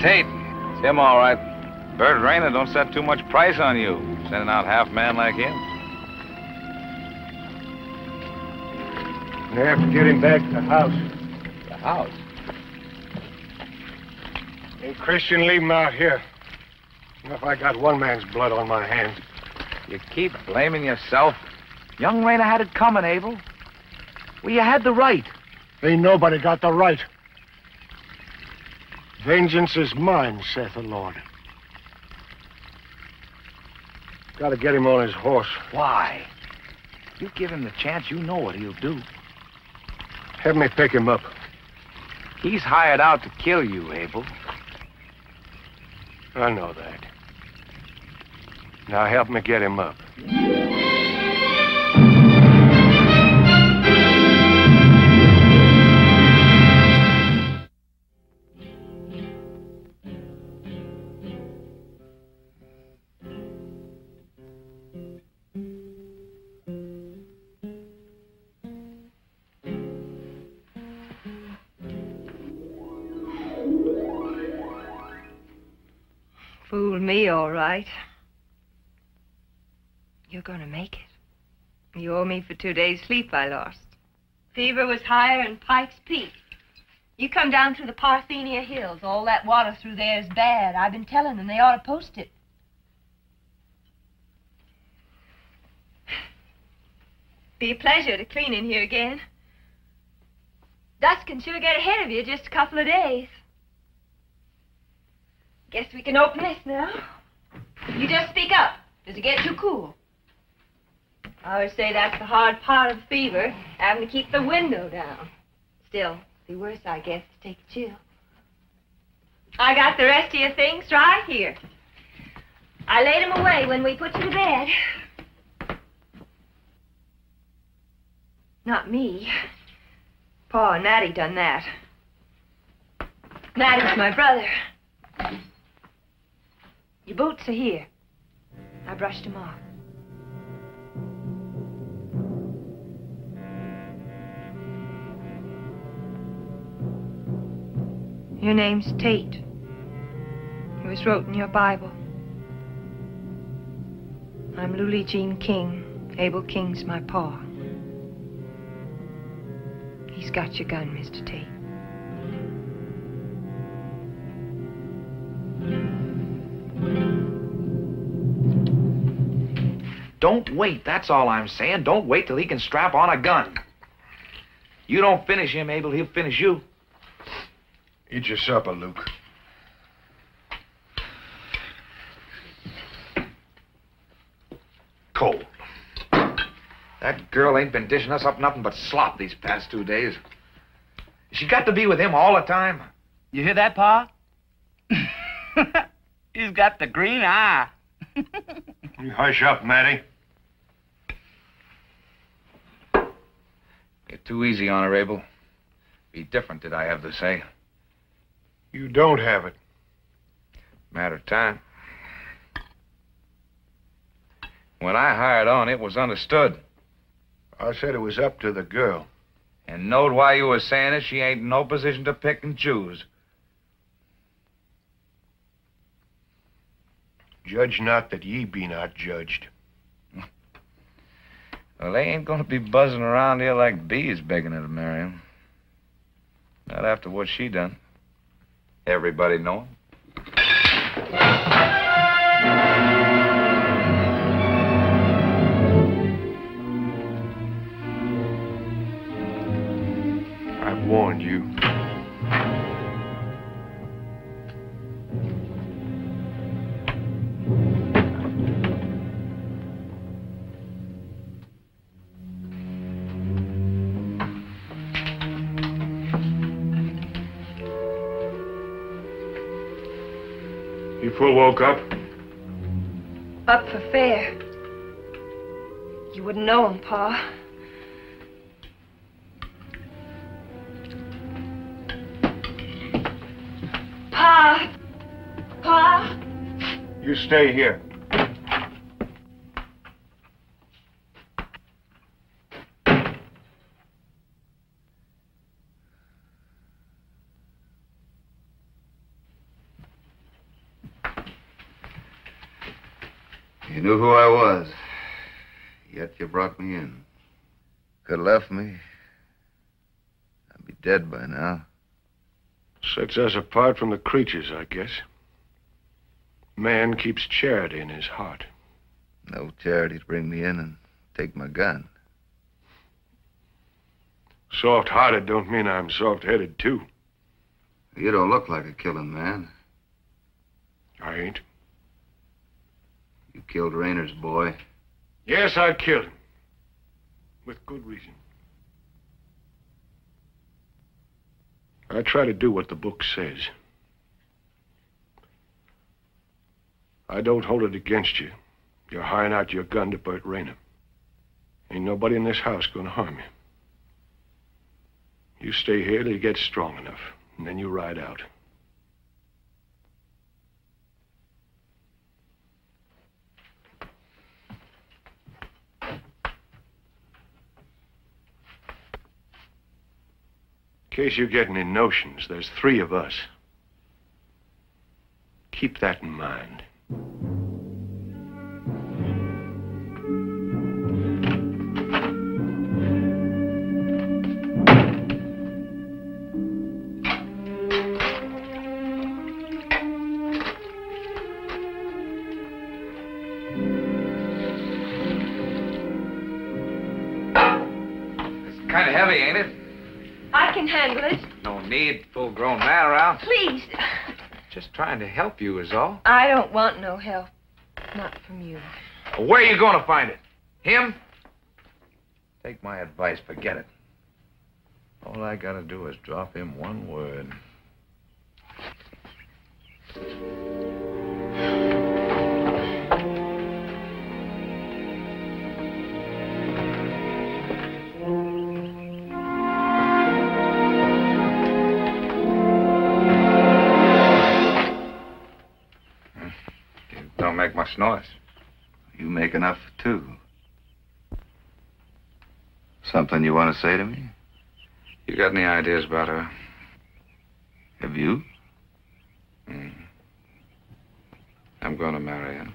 Tate. It's him, all right. Bert Rayner don't set too much price on you, sending out half man like him. I have to get him back to the house. The house? Ain't Christian leave him out here. If I got one man's blood on my hands. You keep blaming yourself. Young Rayner had it coming, Abel. Well, you had the right. Ain't nobody got the right. Vengeance is mine, saith the Lord. Gotta get him on his horse. Why? You give him the chance, you know what he'll do. Have me pick him up. He's hired out to kill you, Abel. I know that. Now help me get him up. Fooled me, all right. You're going to make it. You owe me for two days' sleep I lost. Fever was higher than Pike's Peak. You come down through the Parthenia Hills. All that water through there is bad. I've been telling them they ought to post it. Be a pleasure to clean in here again. Dust can sure get ahead of you just a couple of days. Guess we can open this now. You just speak up. Does it get too cool? I always say that's the hard part of fever, having to keep the window down. Still, it'd be worse, I guess, to take a chill. I got the rest of your things right here. I laid 'em away when we put you to bed. Not me. Pa and Matty done that. Matty's my brother. Your boots are here. I brushed them off. Your name's Tate. It was wrote in your Bible. I'm Lulie Jean King. Abel King's my pa. He's got your gun, Mr. Tate. Don't wait, that's all I'm saying. Don't wait till he can strap on a gun. You don't finish him, Abel, he'll finish you. Eat your supper, Luke. Cold. That girl ain't been dishing us up nothing but slop these past two days. She got to be with him all the time. You hear that, Pa? He's got the green eye. You hush up, Matty. You're too easy on her, Abel. Be different, did I have to say. You don't have it. Matter of time. When I hired on, it was understood. I said it was up to the girl. And knowed why you were saying it, she ain't in no position to pick and choose. Judge not that ye be not judged. Well, they ain't gonna be buzzing around here like bees begging her to marry him. Not after what she done. Everybody knowing. I've warned you. Full woke up? Up for fair. You wouldn't know him, Pa. Pa! Pa! You stay here. You knew who I was. Yet you brought me in. Could have left me. I'd be dead by now. Sets us apart from the creatures, I guess. Man keeps charity in his heart. No charity to bring me in and take my gun. Soft hearted don't mean I'm soft headed, too. You don't look like a killing man. I ain't. You killed Rayner's boy. Yes, I killed him. With good reason. I try to do what the book says. I don't hold it against you. You're hiring out your gun to Bert Rayner. Ain't nobody in this house gonna harm you. You stay here till you get strong enough, and then you ride out. In case you get any notions, there's three of us. Keep that in mind. It's kind of heavy, ain't it? Can handle it. No need, full grown man around. Please. Just trying to help you is all. I don't want no help. Not from you. Where are you going to find it? Him? Take my advice, forget it. All I gotta do is drop him one word. Much noise. You make enough, too. Something you want to say to me? You got any ideas about her? Have you? Mm. I'm going to marry her.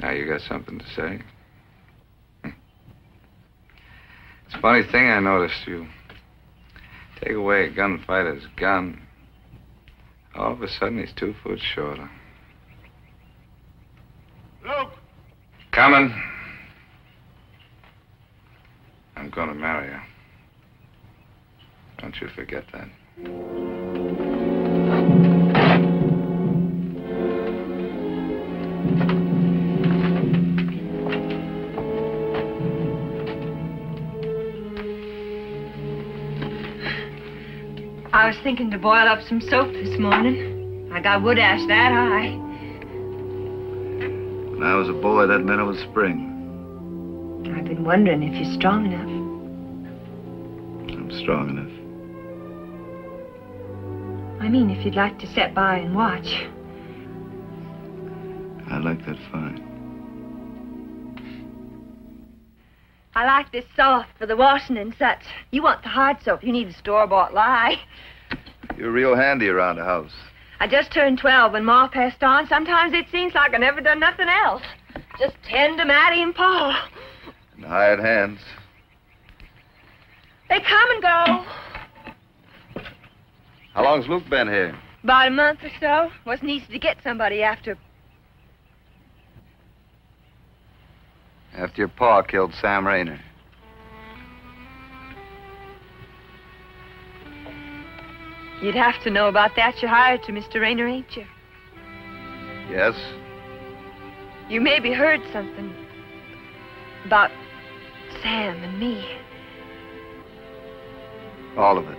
Now you got something to say? Hmm. It's a funny thing I noticed. You take away a gunfighter's gun, all of a sudden he's two foot shorter. Luke! Coming. I'm going to marry her. Don't you forget that. I was thinking to boil up some soap this morning. I got wood ash that high. When I was a boy, that meant it was spring. I've been wondering if you're strong enough. I'm strong enough. I mean, if you'd like to sit by and watch. I like that fine. I like this soft for the washing and such. You want the hard soap. You need a store-bought lye. You're real handy around the house. I just turned 12 when Ma passed on. Sometimes it seems like I never done nothing else. Just tend to Mattie and Pa. And hired hands. They come and go. How long's Luke been here? About a month or so. Wasn't easy to get somebody after. After your pa killed Sam Rayner. You'd have to know about that. You're hired to Mr. Rayner, ain't you? Yes? You maybe heard something about Sam and me. All of it.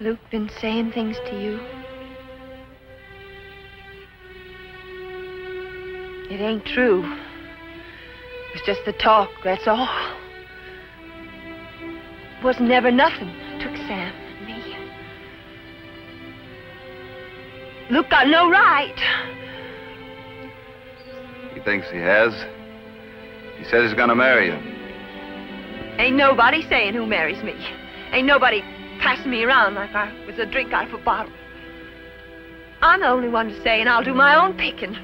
Luke been saying things to you. It ain't true. It was just the talk, that's all. Wasn't ever nothing took Sam and me. Luke got no right. He thinks he has. He says he's gonna marry you. Ain't nobody saying who marries me. Ain't nobody passing me around like I was a drink out of a bottle. I'm the only one to say, and I'll do my own picking.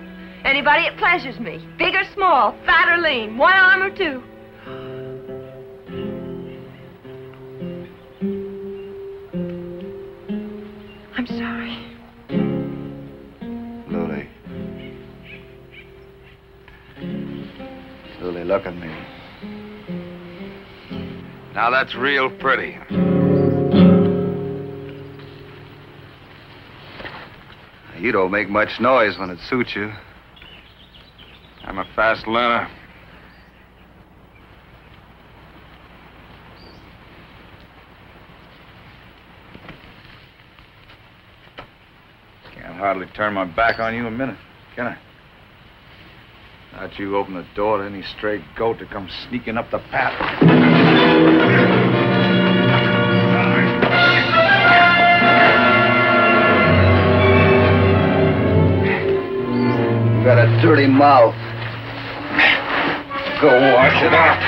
Anybody it pleasures me, big or small, fat or lean, one arm or two. Now that's real pretty. You don't make much noise when it suits you. I'm a fast learner. Can't hardly turn my back on you a minute, can I? Not you open the door to any stray goat that comes sneaking up the path. Got a dirty mouth. Go wash it off.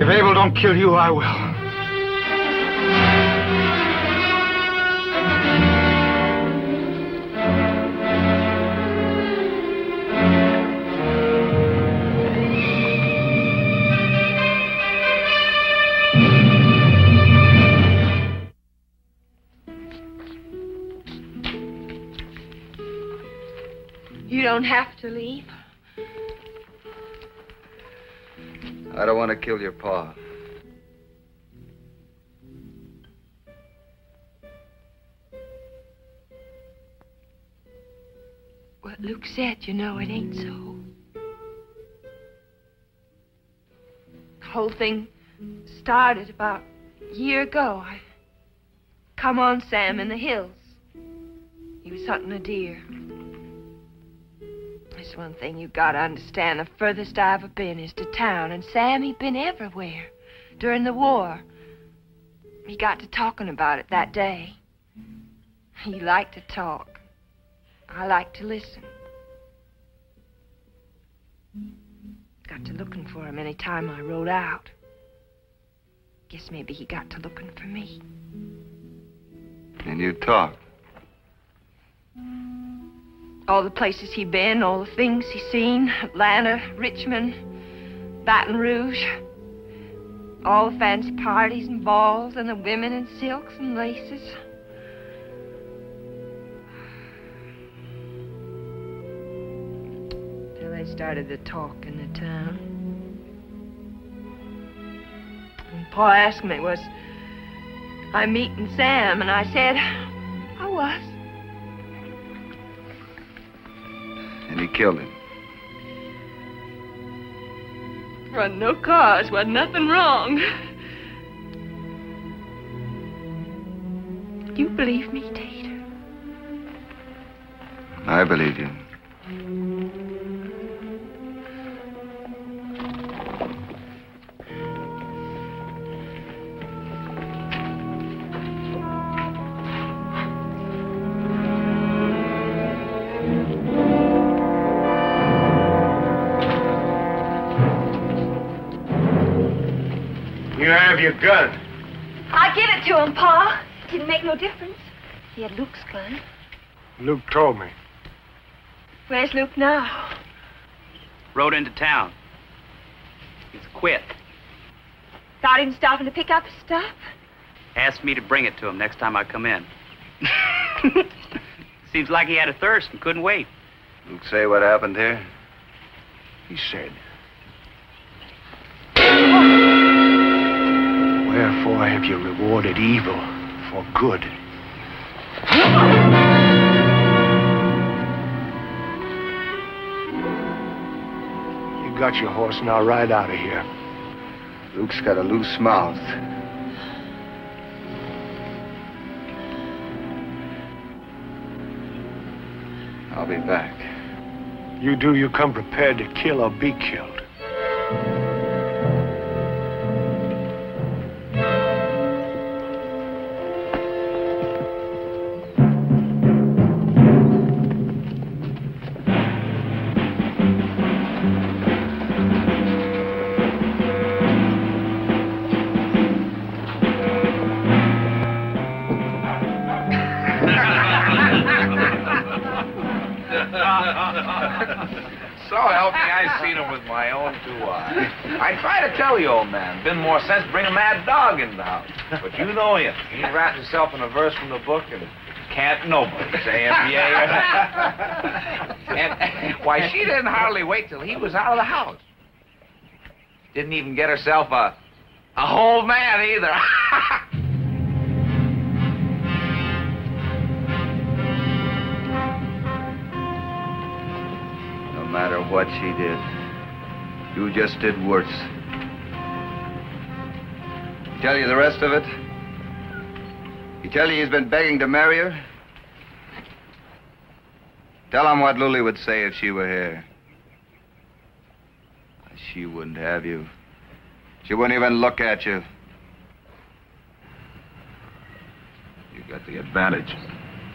If Abel don't kill you, I will. Don't have to leave. I don't want to kill your pa. What Luke said, you know, it ain't so. The whole thing started about a year ago. I come on Sam in the hills. He was hunting a deer. There's one thing you gotta understand. The furthest I ever been is to town, and Sam, he'd been everywhere during the war. He got to talking about it that day. He liked to talk. I like to listen. Got to looking for him any time I rode out. Guess maybe he got to looking for me. And you talk. All the places he been, all the things he seen Atlanta, Richmond, Baton Rouge. All the fancy parties and balls, and the women in silks and laces. Till they started the talk in the town. And Pa asked me, was I meeting Sam? And I said, killed him. Wasn't no cause, wasn't nothing wrong. You believe me, Tater? I believe you. You have your gun. I give it to him, Pa. Didn't make no difference. He had Luke's gun. Luke told me. Where's Luke now? Rode into town. He's quit. Got him stopping to pick up his stuff? Asked me to bring it to him next time I come in. Seems like he had a thirst and couldn't wait. Luke say what happened here? He said. Wherefore have you rewarded evil for good? You got your horse now. Ride out of here. Luke's got a loose mouth. I'll be back. You do, you come prepared to kill or be killed. Try to tell you, old man, been more sense to bring a mad dog in the house. But you know him. He wraps himself in a verse from the book and can't nobody say MPA. and why, she didn't hardly wait till he was out of the house. Didn't even get herself a a whole man either. No matter what she did, you just did worse. Tell you the rest of it? He tell you he's been begging to marry her? Tell him what Lily would say if she were here. She wouldn't have you. She wouldn't even look at you. You got the advantage.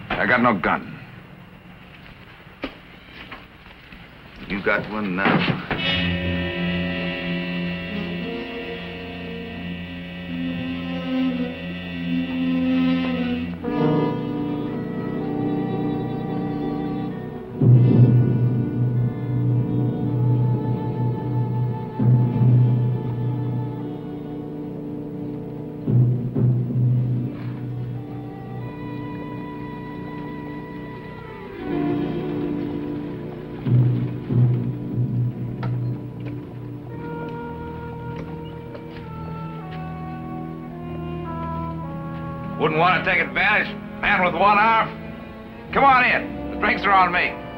I got no gun. You got one now. Man with one arm. Come on in. The drinks are on me.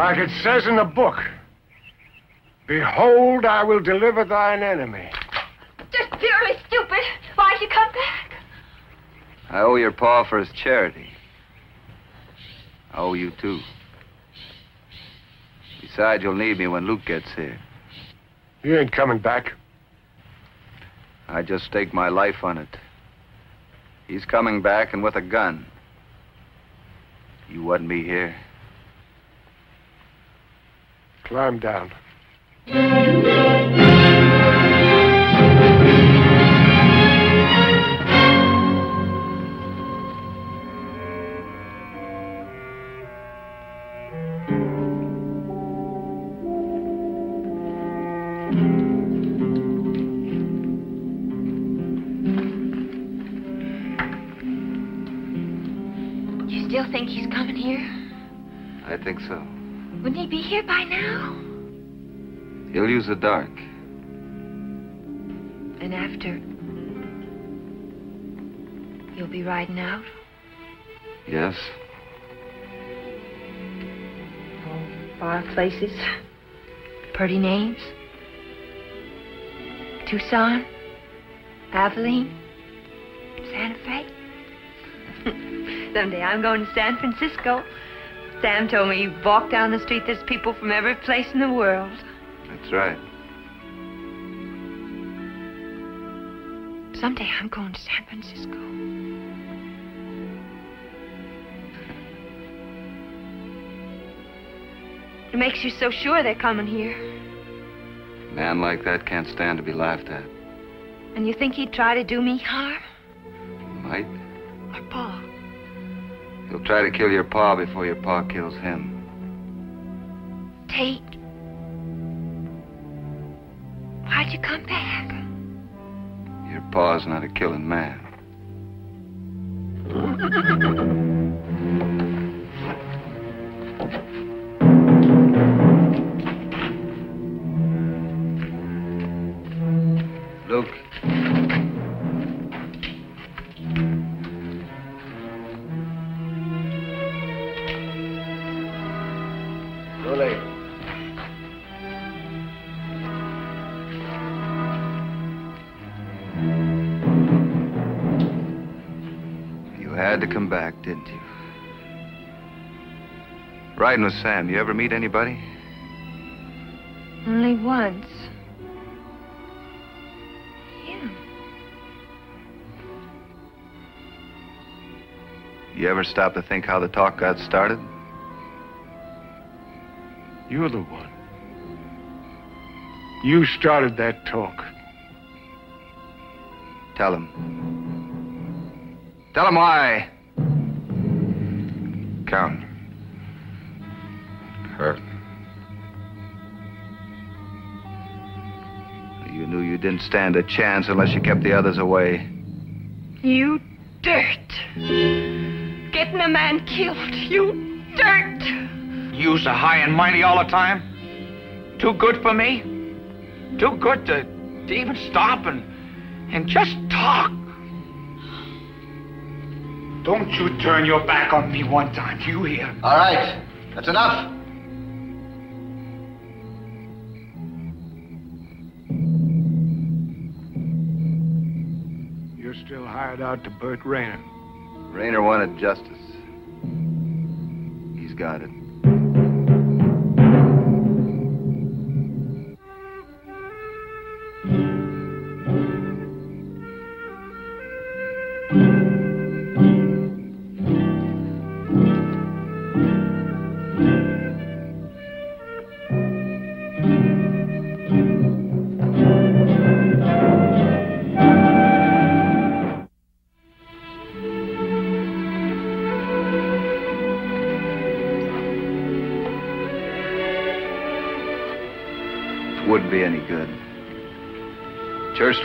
Like it says in the book, Behold, I will deliver thine enemy. Just purely stupid. Why'd you come back? I owe your pa for his charity. I owe you too. Besides, you'll need me when Luke gets here. You ain't coming back. I just stake my life on it. He's coming back and with a gun. You wouldn't be here. Climb down. You still think he's coming here? I think so. Wouldn't he be here by now? He'll use the dark. And after, you'll be riding out? Yes? Oh, far places. Pretty names. Tucson. Abilene. Santa Fe. Someday I'm going to San Francisco. Sam told me you walk down the street, there's people from every place in the world. That's right. Someday I'm going to San Francisco. It makes you so sure they're coming here. A man like that can't stand to be laughed at. And you think he'd try to do me harm? Might. Or Pa? He'll try to kill your pa before your pa kills him. Tate. Why'd you come back? Your pa's not a killing man. had to come back, didn't you? Riding with Sam, you ever meet anybody? Only once. Him. You ever stop to think how the talk got started? You're the one. You started that talk. Tell him. Tell him why. Count. Hurt. You knew you didn't stand a chance unless you kept the others away. You dirt. Getting a man killed. You dirt. You so high and mighty all the time? Too good for me? Too good to, to even stop and, and just talk? Don't you turn your back on me one time, do you hear? All right. That's enough. You're still hired out to Burt Rayner. Rayner wanted justice. He's got it.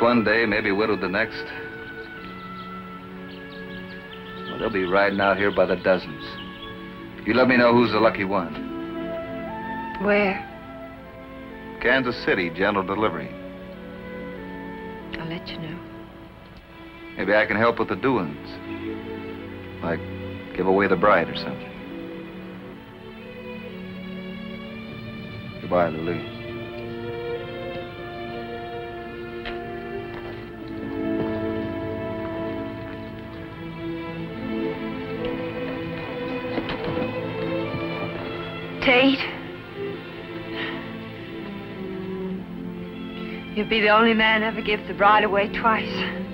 One day, maybe widowed the next. Well, they'll be riding out here by the dozens. You let me know who's the lucky one. Where? Kansas City, general delivery. I'll let you know. Maybe I can help with the doings. Like give away the bride or something. Goodbye, Lily. Tate. You'll be the only man ever gives the bride away twice.